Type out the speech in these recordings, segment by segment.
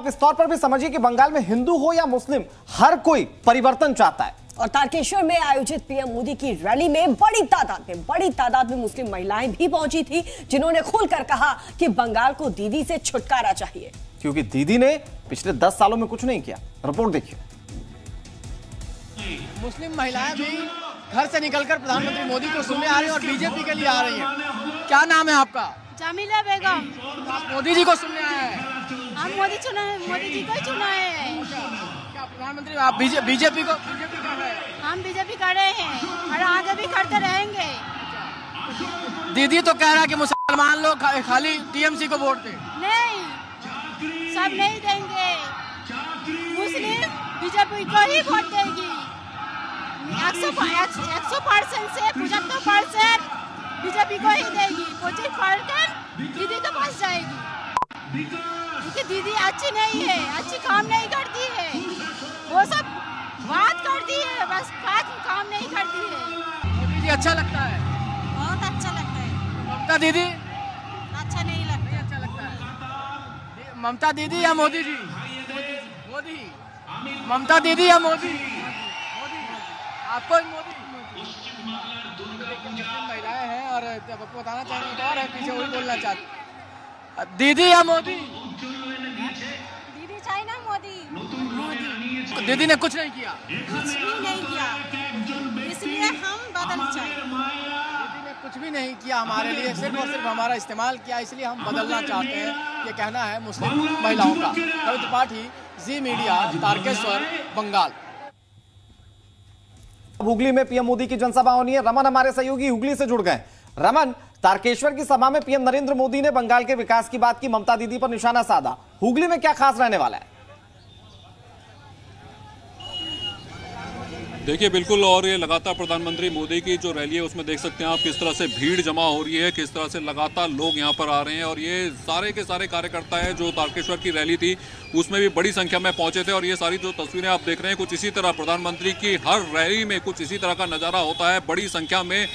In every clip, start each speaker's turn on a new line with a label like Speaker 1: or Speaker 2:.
Speaker 1: आप इस तौर पर भी समझिए कि बंगाल में हिंदू हो या मुस्लिम हर कोई परिवर्तन चाहता है।
Speaker 2: और तारकेश्वर में आयोजित पीएम मोदी की रैली में बड़ी तादाद में बड़ी तादाद में मुस्लिम महिलाएँ भी पहुँची थी जिन्होंने खुलकर कहा कि बंगाल को दीदी से छुटकारा चाहिए।
Speaker 1: क्योंकि दीदी ने पिछले दस सालों में कुछ नहीं किया। रिपोर्ट देखिए।
Speaker 3: मुस्लिम महिलाएँ भी घर से निकलकर प्रधानमंत्री मोदी को सुनने आ रही है और बीजेपी के लिए आ रही है। क्या नाम है आपका?
Speaker 4: जामिला बेगम।
Speaker 3: मोदी जी को सुनने आया हैं।
Speaker 4: हम मोदी चुना मोदी जी को ही चुना है।
Speaker 3: प्रधानमंत्री आप बीजे, बीजेपी को बीजेपी कर रहे हैं?
Speaker 4: हम बीजेपी कर रहे हैं और आगे भी करते रहेंगे।
Speaker 3: दीदी तो कह रहा है कि मुसलमान लोग खाली टीएमसी को वोट दे।
Speaker 4: नहीं सब नहीं देंगे। मुस्लिम बीजेपी को ही वोट देगी। एक सौ एक सौ परसेंट से पचहत्तर परसेंट बीजेपी को ही देगी। पच्चीस परसेंट दीदी के पास जाएगी। क्योंकि दीदी अच्छी नहीं है अच्छी काम नहीं करती है। वो सब बात करती है बस बात काम नहीं करती है।
Speaker 3: मोदी जी अच्छा लगता है?
Speaker 4: बहुत अच्छा लगता है।
Speaker 3: ममता दीदी?
Speaker 4: अच्छा नहीं लगता।
Speaker 3: नहीं अच्छा लगता है। ममता दीदी या मोदी जी? मोदी ममता दीदी या मोदी आपको मोदी महिलाएँ हैं और आपको बताना चाहेंगे एक और है पीछे वही बोलना चाहते दीदी या मोदी?
Speaker 4: दीदी ने
Speaker 3: कुछ नहीं किया।
Speaker 4: कुछ भी नहीं किया। इसलिए हम बदल चाहिए
Speaker 3: दीदी ने कुछ भी नहीं किया हमारे लिए सिर्फ़ और सिर्फ़ हमारा इस्तेमाल किया इसलिए हम बदलना चाहते हैं। ये कहना है मुस्लिम महिलाओं का। रवि त्रिपाठी जी मीडिया तारकेश्वर बंगाल।
Speaker 1: हुगली में पीएम मोदी की जनसभा होनी है। रमन हमारे सहयोगी हुगली से जुड़ गए। रमन तारकेश्वर की सभा में पीएम नरेंद्र मोदी ने बंगाल के विकास की बात की ममता दीदी पर निशाना साधा। हुगली में क्या खास रहने वाला है?
Speaker 5: देखिए, बिल्कुल, और ये लगातार प्रधानमंत्री मोदी की जो रैली है, उसमें देख सकते हैं आप किस तरह से भीड़ जमा हो रही है, किस तरह से लगातार लोग यहाँ पर आ रहे हैं, और ये सारे के सारे कार्यकर्ता हैं जो तारकेश्वर की रैली थी, उसमें भी बड़ी संख्या में पहुँचे थे, और ये सारी जो तस्वीरें आप देख रहे हैं, कुछ इसी तरह प्रधानमंत्री की हर रैली में कुछ इसी तरह का नज़ारा होता है, बड़ी संख्या में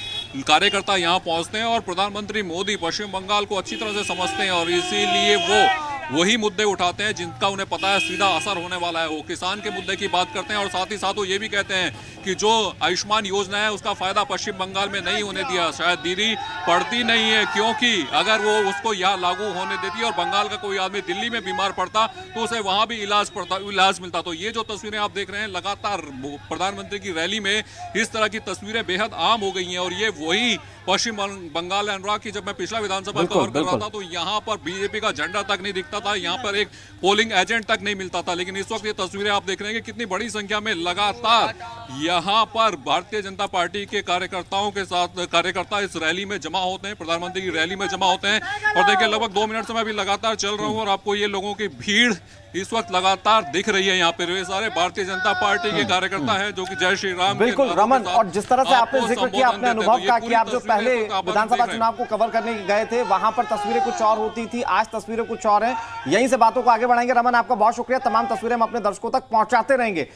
Speaker 5: कार्यकर्ता यहाँ पहुँचते हैं, और प्रधानमंत्री मोदी पश्चिम बंगाल को अच्छी तरह से समझते हैं, और इसीलिए वो वही मुद्दे उठाते हैं जिनका उन्हें पता है, सीधा असर होने वाला है। वो किसान के मुद्दे की बात करते हैं और साथ ही साथ वो ये भी कहते हैं कि जो आयुष्मान योजना है, उसका फ़ायदा पश्चिम बंगाल में नहीं होने दिया। शायद दीदी पड़ती नहीं है, क्योंकि अगर वो उसको यहाँ लागू होने देती और बंगाल का कोई आदमी दिल्ली में बीमार पड़ता तो उसे वहाँ भी इलाज पड़ता, इलाज मिलता। तो ये जो तस्वीरें आप देख रहे हैं, लगातार प्रधानमंत्री की रैली में इस तरह की तस्वीरें बेहद आम हो गई हैं और ये वही पश्चिम बंगाल अनुराग की जब मैं पिछला विधानसभा कवर कर रहा था तो यहाँ पर बीजेपी का झंडा तक नहीं दिखता था यहाँ पर एक पोलिंग एजेंट तक नहीं मिलता था लेकिन इस वक्त ये तस्वीरें आप देख रहे हैं कि कितनी बड़ी संख्या में लगातार यहाँ पर भारतीय जनता पार्टी के कार्यकर्ताओं के साथ कार्यकर्ता इस रैली में जमा होते हैं प्रधानमंत्री की रैली में जमा होते हैं और देखिए लगभग दो मिनट से मैं अभी लगातार चल रहा हूँ और आपको ये लोगों की भीड़ इस वक्त लगातार दिख रही है यहाँ पे ये सारे भारतीय जनता पार्टी के कार्यकर्ता हैं जो कि जय श्री राम
Speaker 1: बिल्कुल रमन और जिस तरह से आपने ज़िक्र किया अपने अनुभव का कि आप जो पहले विधानसभा चुनाव को कवर करने गए थे वहाँ पर तस्वीरें कुछ और होती थी आज तस्वीरें कुछ और हैं। यहीं से बातों को आगे बढ़ाएँगे। रमन आपका बहुत शुक्रिया। तमाम तस्वीरें हम अपने दर्शकों तक पहुंचाते रहेंगे।